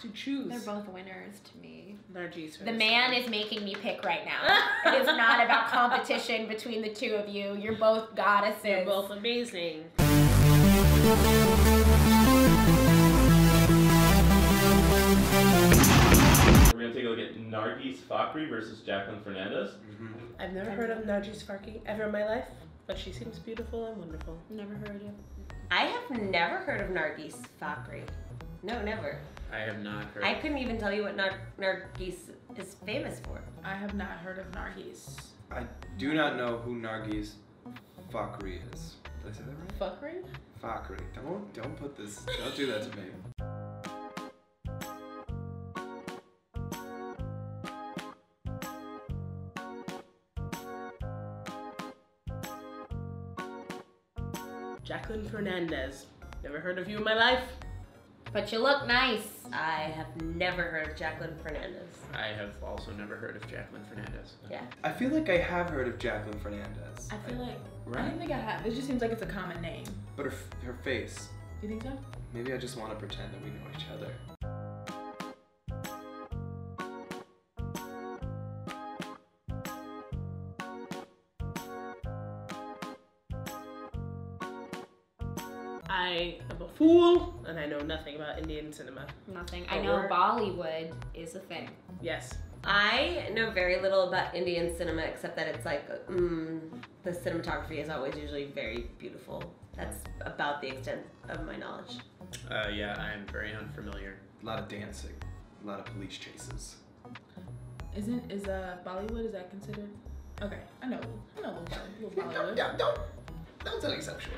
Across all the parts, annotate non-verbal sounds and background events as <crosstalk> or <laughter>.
to choose. They're both winners to me. Nargis The man is making me pick right now. <laughs> it's not about competition between the two of you. You're both goddesses. They're both amazing. We're gonna take a look at Nargis Fakhri versus Jacqueline Fernandez. Mm-hmm. I've never heard of Nargis Farki ever in my life, but she seems beautiful and wonderful. Never heard of. I have never heard of Nargis Fakhri. No, never. I have not heard. I couldn't even tell you what Nar- Nargis is famous for. I have not heard of Nargis. I do not know who Nargis Fakri is. Did I say that right? Fuckery? Fakhri. Don't don't put this. Don't do that to me. Jacqueline Fernandez. Never heard of you in my life. But you look nice. I have never heard of Jacqueline Fernandez. I have also never heard of Jacqueline Fernandez. Yeah. I feel like I have heard of Jacqueline Fernandez. I feel like right? I Right? don't think I have. It just seems like it's a common name. But her, her face. You think so? Maybe I just want to pretend that we know each other. I am a fool and I know nothing about Indian cinema. Nothing. I know we're- Bollywood is a thing. Yes. I know very little about Indian cinema except that it's like, mm, the cinematography is always usually very beautiful. That's about the extent of my knowledge. Uh, yeah, I am very unfamiliar. A lot of dancing. A lot of police chases. Isn't is uh Bollywood? Is that considered? Okay, I know. I know a little, little Don't, Bollywood. don't, don't, don't tell me so sure.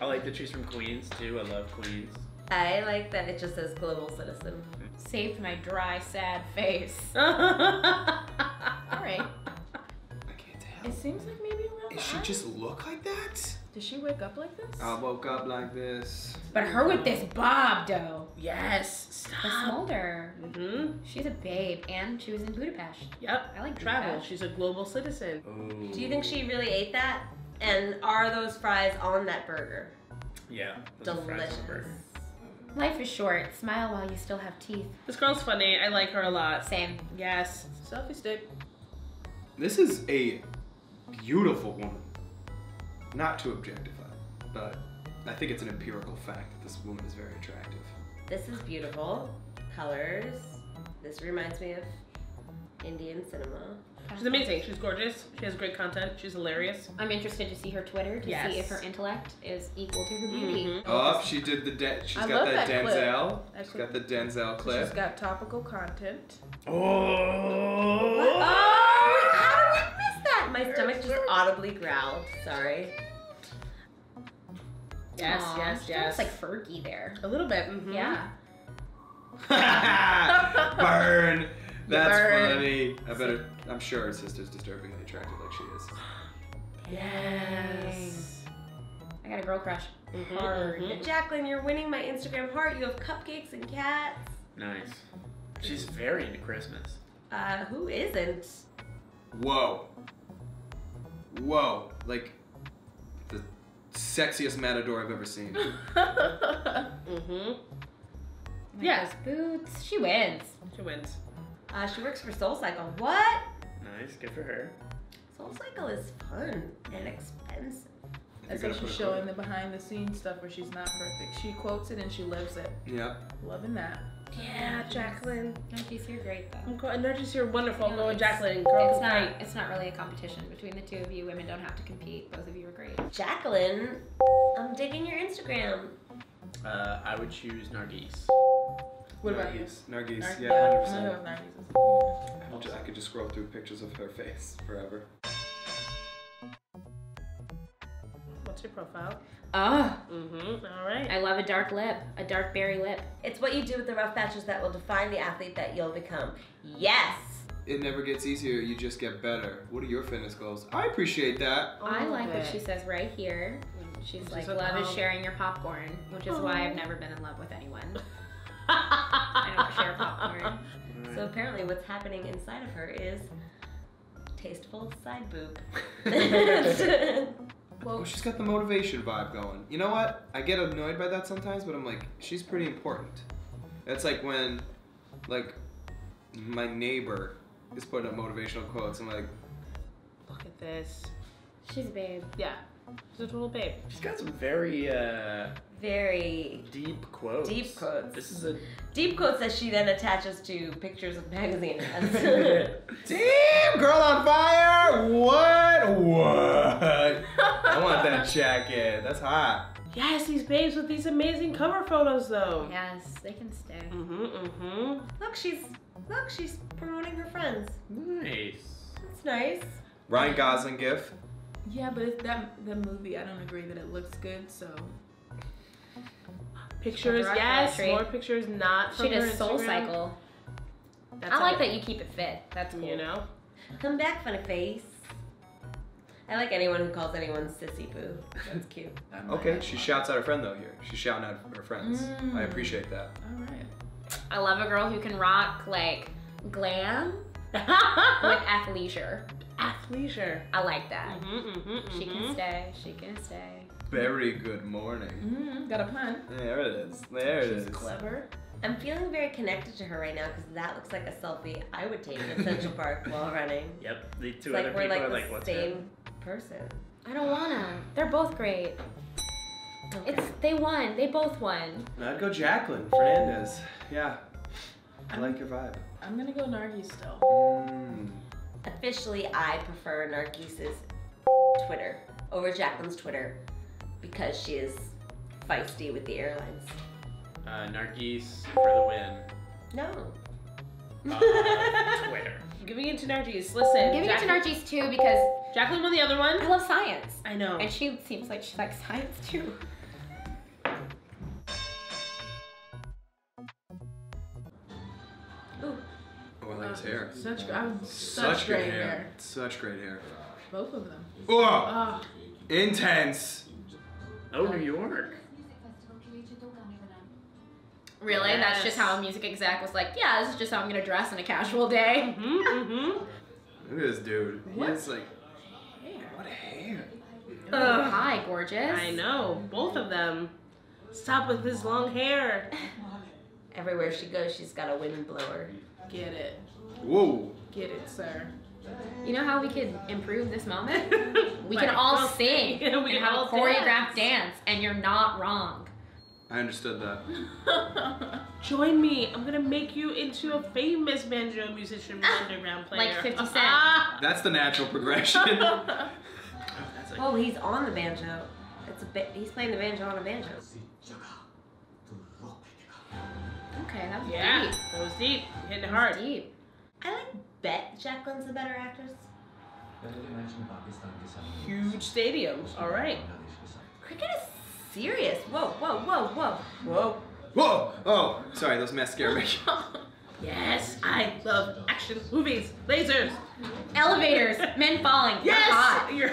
I like that she's from Queens too. I love Queens. I like that it just says global citizen. Saved my dry, sad face. <laughs> All All right. I can't tell. It seems like maybe around. Is the she eye. just look like that? Does she wake up like this? I woke up like this. But her with this bob, though. yes. The Stop. smolder. Mm-hmm. She's a babe, and she was in Budapest. Yep. I like Travel. Budapest. She's a global citizen. Ooh. Do you think she really ate that? And are those fries on that burger? Yeah. those are fries Delicious. burger. Life is short. Smile while you still have teeth. This girl's funny. I like her a lot. Same. Yes. Selfie stick. This is a beautiful woman. Not to objectify, but I think it's an empirical fact that this woman is very attractive. This is beautiful. Colors. This reminds me of Indian cinema. She's amazing. She's gorgeous. She has great content. She's hilarious. I'm interested to see her Twitter to Yes. see if her intellect is equal to her beauty. Mhm. Oh, she did the de- she's I got love that, that clip. Denzel. That She's clip. got the Denzel She's clip. got topical content. Oh. Oh, how did we miss that? My stomach just audibly growled. Sorry. Yes, Aw, yes, yes. Looks like Fergie there. a little bit. mhm. Yeah. <laughs> Burn. That's Burn. funny. I better. I'm sure her sister's disturbingly attractive, like she is. <gasps> Yes. I got a girl crush. Mhm, Hard. mhm. Jacqueline, you're winning my Instagram heart. You have cupcakes and cats. Nice. She's very into Christmas. Uh, who isn't? Whoa. Whoa. Like the sexiest matador I've ever seen. <laughs> Mm-hmm. Like <laughs> Yeah. those boots. She wins. She wins. Uh, she works for SoulCycle. What? Nice. Good for her. SoulCycle is fun and expensive. That's You're what she's showing the behind the scenes stuff where she's not perfect. She quotes it and she lives it. Yeah. Loving that. Yeah, Jacqueline. Nurkies, you're great though. I'm going. Nurses, you're wonderful. I'm No, going, Jacqueline. Girl, It's not. fight. It's not really a competition between the two of you. Women don't have to compete. Both of you are great. Jacqueline, I'm digging your Instagram. Uh, I would choose Nargis. What about you? Nargis. Nargis. Yeah, 100%. know Nargis. I'll ju- I could just scroll through pictures of her face forever. What's your profile? Oh, Mm-hmm. All right. I love a dark lip, a dark berry lip. It's what you do with the rough patches that will define the athlete that you'll become. Yes. It never gets easier, you just get better. What are your fitness goals? I appreciate that. I like what she says right here. She's She's like, like, love is sharing your popcorn, which is why I've never been in love with anyone. <laughs> I don't share <laughs> popcorn. So apparently, what's happening inside of her is tasteful side boob. <laughs> oh, she's got the motivation vibe going. You know what? I get annoyed by that sometimes, but I'm like, she's pretty important. It's like when, like, my neighbor is putting up motivational quotes. I'm like, Look at this. She's a babe. Yeah. She's a total babe. She's got some very uh, Very deep quotes. Deep quotes. This is a deep quotes that she then attaches to pictures of magazine <laughs> ads. damn, girl on fire! What? What? I want that <laughs> jacket. That's hot. Yes, these babes with these amazing cover photos though. Yes, they can stay. Mm-hmm, mm-hmm. look, she's look, she's promoting her friends. nice. That's nice. Ryan Gosling gif. Yeah, but it's that the movie. I don't agree that it looks good. So Pictures, yes. Country. More pictures, not from She her does Soul Instagram. Cycle. That's I like all- that you keep it fit. That's cool. You know? Come back, funny face. I like anyone who calls anyone sissy boo. That's cute. <laughs> Okay, she shouts out her friend though here. She's shouting out her friends. I Mm. appreciate that. All right. I love a girl who can rock like glam <laughs> with athleisure. Athleisure. I like that. Mm-hmm, mm-hmm, She can stay. She can stay. Very good morning. Mm, got a pun. There it is. There it She's is. clever. I'm feeling very connected to her right now because that looks like a selfie I would take in Central <laughs> Park while running. Yep. The It's two like other we're people like are the like, what's same that? person. I don't wanna. They're both great. It's they won. They both won. I'd go Jacqueline Fernandez. Yeah. I like your vibe. I'm gonna go Nargi still. Mm. Officially, I prefer Nargis's Twitter over Jacqueline's Twitter because she is feisty with the airlines. Uh, Nargis for the win. No. Uh, <laughs> Twitter. Giving it to Nargis. Listen. I'm giving it to Jacqueline- Nargis too because Jacqueline won the other one. I love science. I know. And she seems like she likes science too. His hair. Such, I'm Such, such, good great hair. hair. Such great hair. Both of them. Oh, Ah, intense. Oh, New York. Really? That's just how a music exec was like, yeah, this is just how I'm gonna dress on a casual day. Mm-hmm, mm-hmm. Look at this dude. He What? has like hair. what hair. Oh, hi, gorgeous. I know. Both of them. Stop with his long hair. <laughs> Everywhere she goes, she's got a wind blower. Get it. Whoa. Get it, sir. You know how we could improve this moment? <laughs> We Like, can all well, <laughs> sing. we and can have all a choreographed dance. dance, and you're not wrong. I understood that. <laughs> Join me. I'm gonna make you into a famous banjo musician, underground player. Like 50 Cent. Ah. That's the natural progression. That's like, Oh, he's on the banjo. It's a ba- he's playing the banjo on a banjo. Okay, that was yeah, deep. that was deep. Hitting it hard. deep. I like bet Jacqueline's the better actress. Huge stadium. All right. Cricket is serious. Whoa, whoa, whoa, whoa, whoa. Whoa. Oh, sorry. Those mascara make. <laughs> Yes, I love action movies, lasers. Elevators, <laughs> men falling. You're Yes, hot. you're.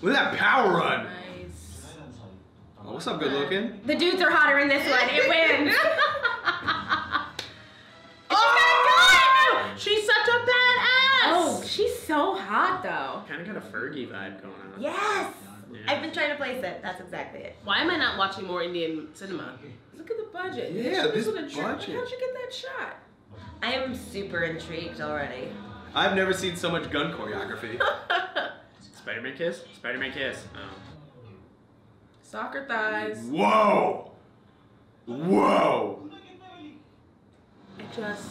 Look at that power run. Nice. Oh, what's up, good looking? The dudes are hotter in this one. It wins. <laughs> kind of got a Fergie vibe going on. Yes! Yeah. I've been trying to place it. That's exactly it. Why am I not watching more Indian cinema? Look at the budget. Yeah, She this was in a trip. How'd you get that shot? I am super intrigued already. I've never seen so much gun choreography. <laughs> Spider-Man kiss? Spider-Man kiss. Oh. Soccer thighs. Whoa. Whoa. I just.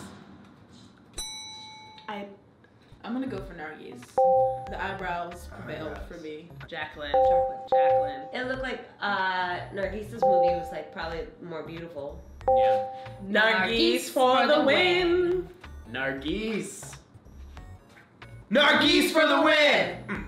I. I'm gonna go for Nargis. The eyebrows prevailed for me. Jacqueline. Jacqueline. It looked like uh, Nargis's movie was like probably more beautiful. Yeah. Nargis for the win. Nargis. Nargis for the win.